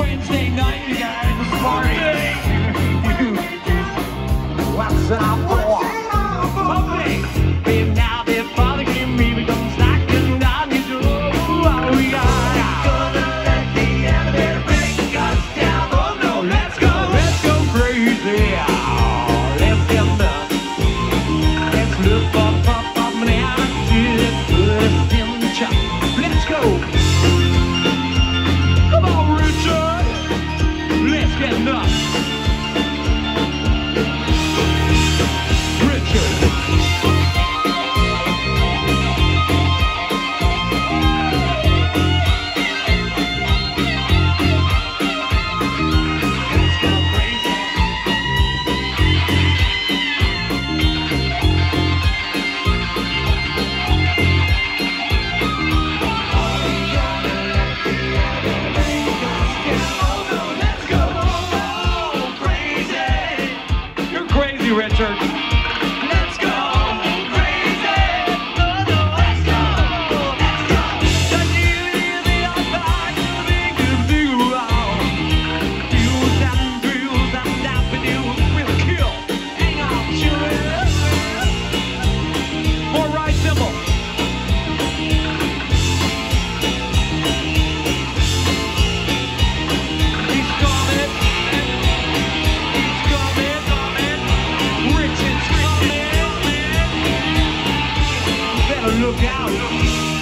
Wednesday night, you guys. It's party. Let's You're crazy, Richard. down.